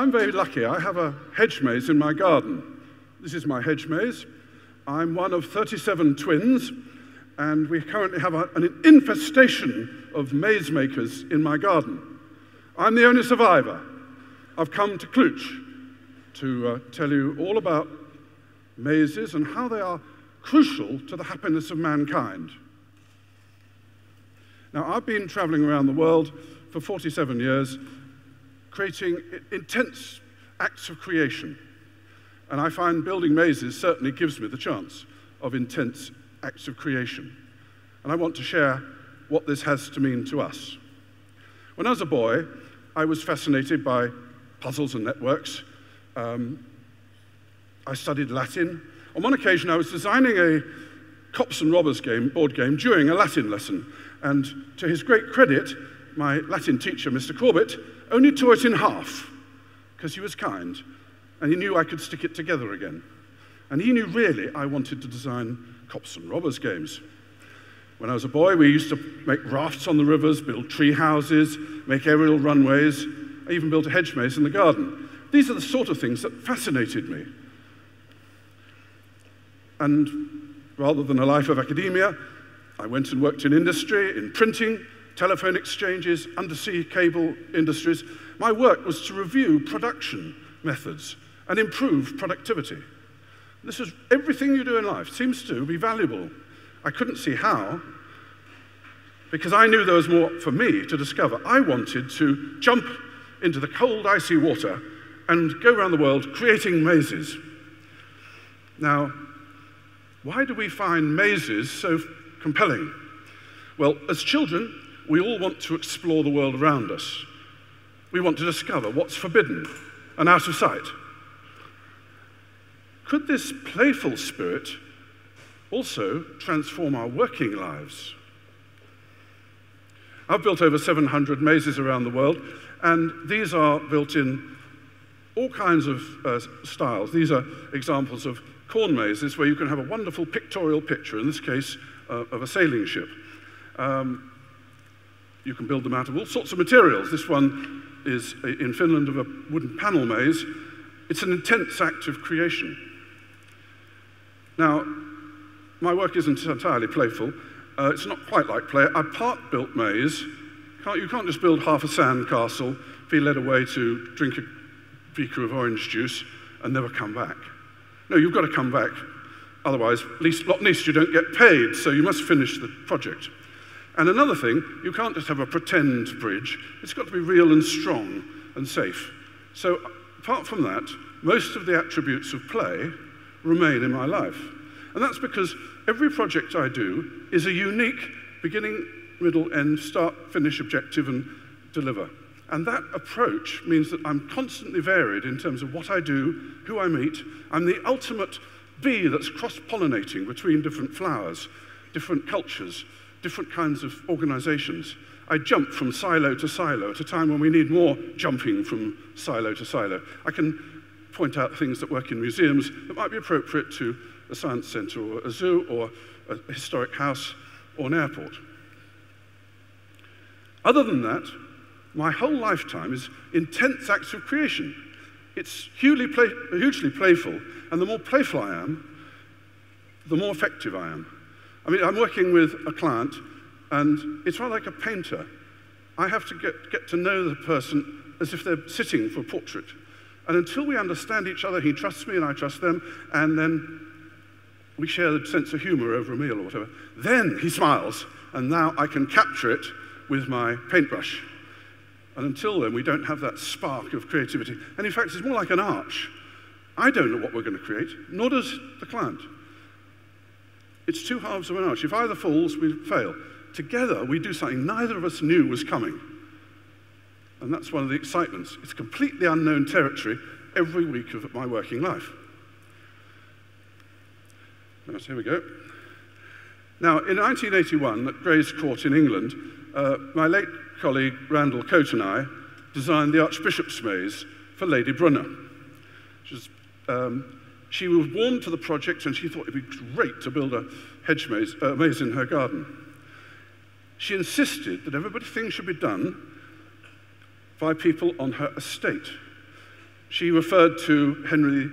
I'm very lucky. I have a hedge maze in my garden. This is my hedge maze. I'm one of 37 twins, and we currently have a, an infestation of maze makers in my garden. I'm the only survivor. I've come to Cluj to uh, tell you all about mazes and how they are crucial to the happiness of mankind. Now, I've been traveling around the world for 47 years, creating intense acts of creation. And I find building mazes certainly gives me the chance of intense acts of creation. And I want to share what this has to mean to us. When I was a boy, I was fascinated by puzzles and networks. Um, I studied Latin. On one occasion, I was designing a cops and robbers game, board game, during a Latin lesson. And to his great credit, my Latin teacher, Mr. Corbett, only tore it in half because he was kind and he knew I could stick it together again. And he knew really I wanted to design cops and robbers games. When I was a boy, we used to make rafts on the rivers, build tree houses, make aerial runways. I even built a hedge maze in the garden. These are the sort of things that fascinated me. And rather than a life of academia, I went and worked in industry, in printing, telephone exchanges, undersea cable industries. My work was to review production methods and improve productivity. This is everything you do in life seems to be valuable. I couldn't see how, because I knew there was more for me to discover. I wanted to jump into the cold, icy water and go around the world creating mazes. Now, why do we find mazes so compelling? Well, as children, we all want to explore the world around us. We want to discover what's forbidden and out of sight. Could this playful spirit also transform our working lives? I've built over 700 mazes around the world, and these are built in all kinds of uh, styles. These are examples of corn mazes where you can have a wonderful pictorial picture, in this case, uh, of a sailing ship. Um, you can build them out of all sorts of materials. This one is in Finland of a wooden panel maze. It's an intense act of creation. Now, my work isn't entirely playful. Uh, it's not quite like play. I part built maze. Can't, you can't just build half a sand castle, be led away to drink a beaker of orange juice, and never come back. No, you've got to come back. Otherwise, at least, not least, you don't get paid, so you must finish the project. And another thing, you can't just have a pretend bridge. It's got to be real and strong and safe. So, apart from that, most of the attributes of play remain in my life. And that's because every project I do is a unique beginning, middle, end, start, finish objective, and deliver. And that approach means that I'm constantly varied in terms of what I do, who I meet. I'm the ultimate bee that's cross pollinating between different flowers, different cultures, different kinds of organizations. I jump from silo to silo at a time when we need more jumping from silo to silo. I can point out things that work in museums that might be appropriate to a science center or a zoo or a historic house or an airport. Other than that, my whole lifetime is intense acts of creation. It's hugely, play, hugely playful, and the more playful I am, the more effective I am. I mean, I'm working with a client, and it's rather like a painter. I have to get, get to know the person as if they're sitting for a portrait. And until we understand each other, he trusts me and I trust them, and then we share the sense of humor over a meal or whatever. Then he smiles, and now I can capture it with my paintbrush. And until then, we don't have that spark of creativity. And in fact, it's more like an arch. I don't know what we're going to create, nor does the client. It's two halves of an arch. If either falls, we fail. Together, we do something neither of us knew was coming. And that's one of the excitements. It's completely unknown territory every week of my working life. Right, here we go. Now, in 1981, at Greys Court in England, uh, my late colleague Randoll Coate and I designed the Archbishop's Maze for Lady Brunner. Um, she was warmed to the project and she thought it'd be great to build a hedge maze, uh, maze in her garden. She insisted that everything should be done by people on her estate. She referred to Henry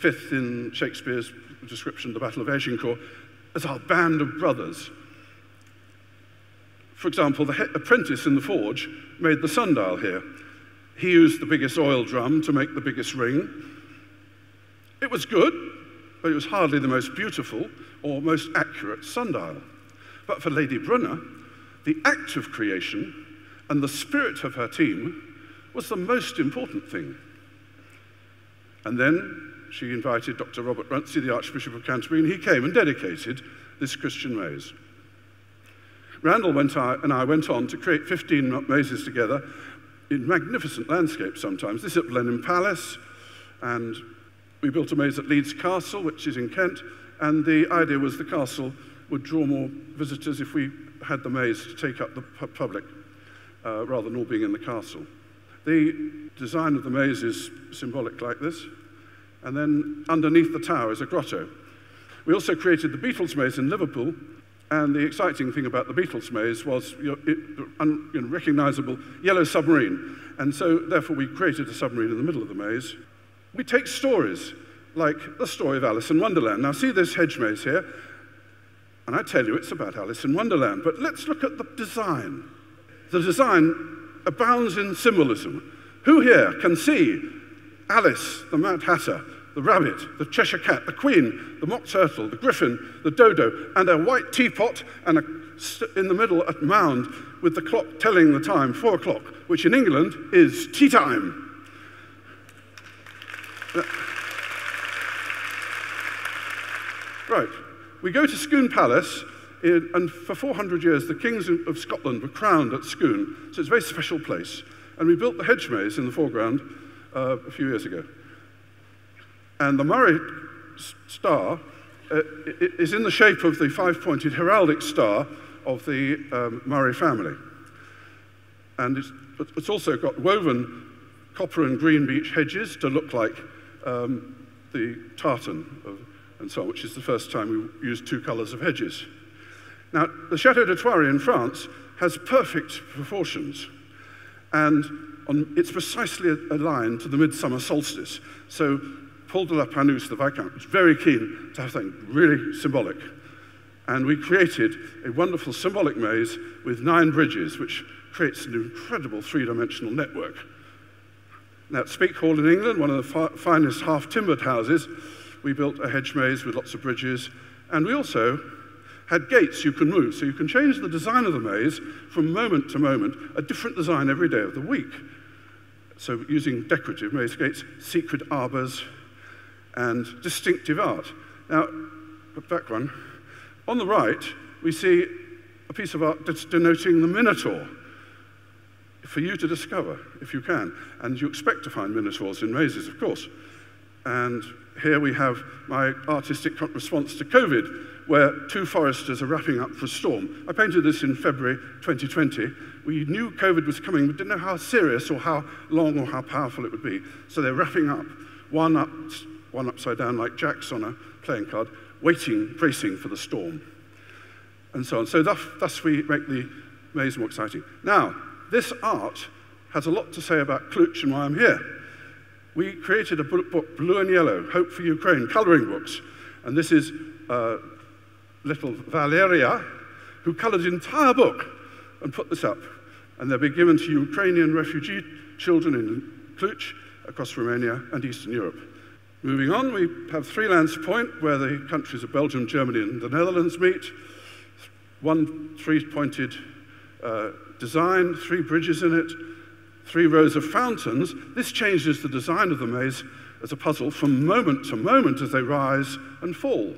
V in Shakespeare's description of the Battle of Agincourt as our band of brothers. For example, the apprentice in the forge made the sundial here. He used the biggest oil drum to make the biggest ring. It was good, but it was hardly the most beautiful or most accurate sundial. But for Lady Brunner, the act of creation and the spirit of her team was the most important thing. And then she invited Dr. Robert Runcie, the Archbishop of Canterbury, and he came and dedicated this Christian maze. Randoll went, and I went on to create 15 mazes together in magnificent landscapes sometimes. This at Blenheim Palace, and we built a maze at Leeds Castle, which is in Kent, and the idea was the castle would draw more visitors if we had the maze to take up the public uh, rather than all being in the castle. The design of the maze is symbolic like this, and then underneath the tower is a grotto. We also created the Beatles maze in Liverpool, and the exciting thing about the Beatles maze was you know, un, you know, recognizable yellow submarine. And so, therefore, we created a submarine in the middle of the maze. We take stories like the story of Alice in Wonderland. Now, see this hedge maze here? And I tell you, it's about Alice in Wonderland. But let's look at the design. The design abounds in symbolism. Who here can see Alice, the Mad Hatter, the rabbit, the Cheshire cat, the queen, the mock turtle, the griffin, the dodo, and a white teapot and a, in the middle a mound with the clock telling the time, four o'clock, which in England is tea time. Right. We go to Scone Palace, in, and for 400 years, the kings of Scotland were crowned at Scone, so it's a very special place. And we built the hedge maze in the foreground uh, a few years ago. And the Murray star uh, is in the shape of the five pointed heraldic star of the um, Murray family. And it's, it's, also got woven copper and green beech hedges to look like um, the tartan of, and so on, which is the first time we used two colours of hedges. Now, the Chateau de Thoiry in France has perfect proportions, and on, it's precisely aligned to the midsummer solstice. So Paul de la Panouse, the Viscount, was very keen to have something really symbolic. And we created a wonderful symbolic maze with nine bridges, which creates an incredible three dimensional network. Now, at Speke Hall in England, one of the fi finest half timbered houses, we built a hedge maze with lots of bridges. And we also had gates you can move. So you can change the design of the maze from moment to moment, a different design every day of the week. So using decorative maze gates, secret arbors, and distinctive art. Now, back one. On the right, we see a piece of art that's denoting the Minotaur for you to discover, if you can. And you expect to find Minotaurs in mazes, of course. And here we have my artistic response to COVID, where two foresters are wrapping up for a storm. I painted this in February 2020. We knew COVID was coming, but didn't know how serious or how long or how powerful it would be. So they're wrapping up, one up one upside down like jacks on a playing card, waiting, bracing for the storm, and so on. So thus, thus we make the maze more exciting. Now, this art has a lot to say about Cluj and why I'm here. We created a book, Blue and Yellow, Hope for Ukraine, colouring books. And this is uh, little Valeria, who coloured the entire book and put this up. And they'll be given to Ukrainian refugee children in Cluj, across Romania and Eastern Europe. Moving on, we have Three Lands Point, where the countries of Belgium, Germany, and the Netherlands meet. One three pointed uh, design, three bridges in it, three rows of fountains. This changes the design of the maze as a puzzle from moment to moment as they rise and fall.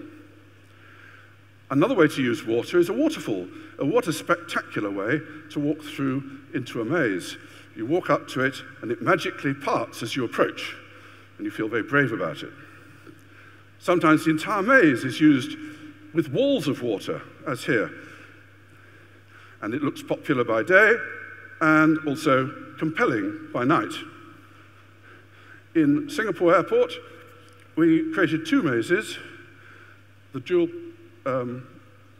Another way to use water is a waterfall. A water spectacular way to walk through into a maze. You walk up to it and it magically parts as you approach and you feel very brave about it. Sometimes the entire maze is used with walls of water, as here. And it looks popular by day and also compelling by night. In Singapore Airport, we created two mazes the Jewel um,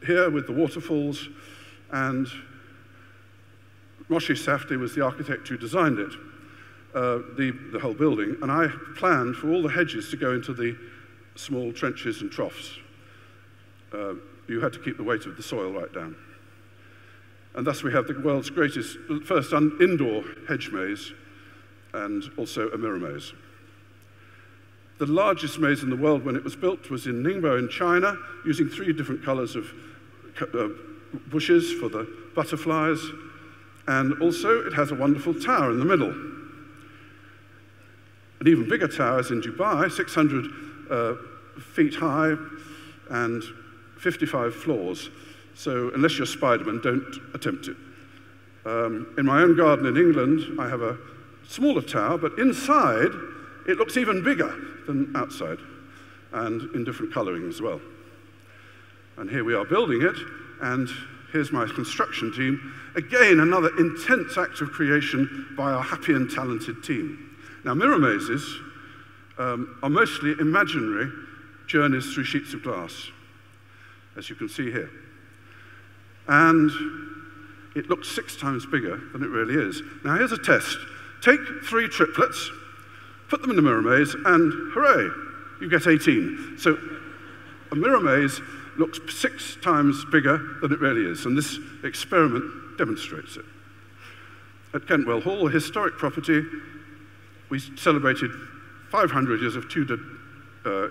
here with the waterfalls, and Moshe Safdie was the architect who designed it. uh, the, the whole building, and I planned for all the hedges to go into the small trenches and troughs. Uh, you had to keep the weight of the soil right down. And thus we have the world's greatest, first indoor hedge maze and also a mirror maze. The largest maze in the world when it was built was in Ningbo in China, using three different colors of uh, bushes for the butterflies. And also it has a wonderful tower in the middle. An even bigger tower is in Dubai, 600 uh, feet high and 55 floors. So unless you're Spider-Man, don't attempt it. Um, in my own garden in England, I have a smaller tower, but inside it looks even bigger than outside and in different coloring as well. And here we are building it, and here's my construction team. Again, another intense act of creation by our happy and talented team. Now, mirror mazes um, are mostly imaginary journeys through sheets of glass, as you can see here. And it looks six times bigger than it really is. Now, here's a test. Take three triplets, put them in a mirror maze, and hooray, you get 18. So a mirror maze looks six times bigger than it really is, and this experiment demonstrates it. At Kentwell Hall, a historic property, we celebrated 500 years of Tudor uh,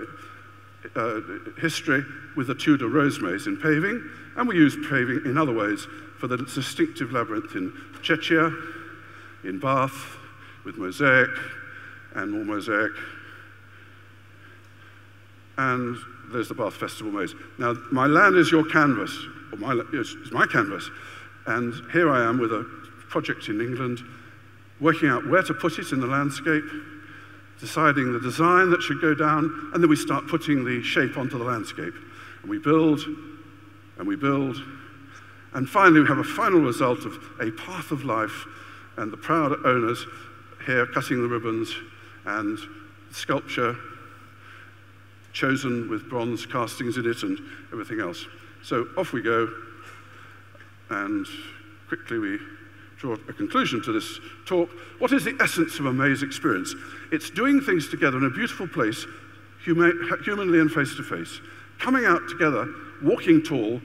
uh, history with the Tudor rose maze in paving, and we use paving in other ways for the distinctive labyrinth in Chechia, in Bath, with mosaic and more mosaic. And there's the Bath Festival maze. Now, my land is your canvas, or my, is my canvas. And here I am with a project in England, working out where to put it in the landscape, deciding the design that should go down, and then we start putting the shape onto the landscape. And we build, and we build, and finally we have a final result of a path of life, and the proud owners here cutting the ribbons, and sculpture chosen with bronze castings in it and everything else. So off we go, and quickly we draw a conclusion to this talk. What is the essence of a maze experience? It's doing things together in a beautiful place, humanly and face to face, coming out together, walking tall,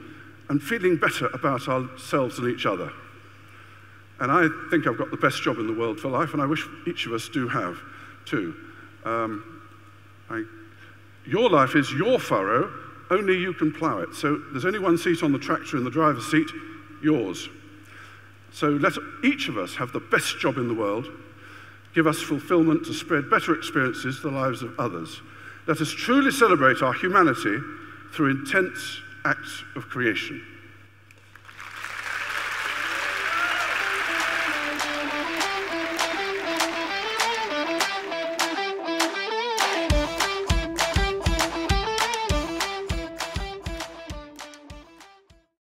and feeling better about ourselves and each other. And I think I've got the best job in the world for life, and I wish each of us do have too. Um, I, your life is your furrow, only you can plough it. So there's only one seat on the tractor in the driver's seat, yours. So let each of us have the best job in the world, give us fulfillment to spread better experiences to the lives of others. Let us truly celebrate our humanity through intense acts of creation.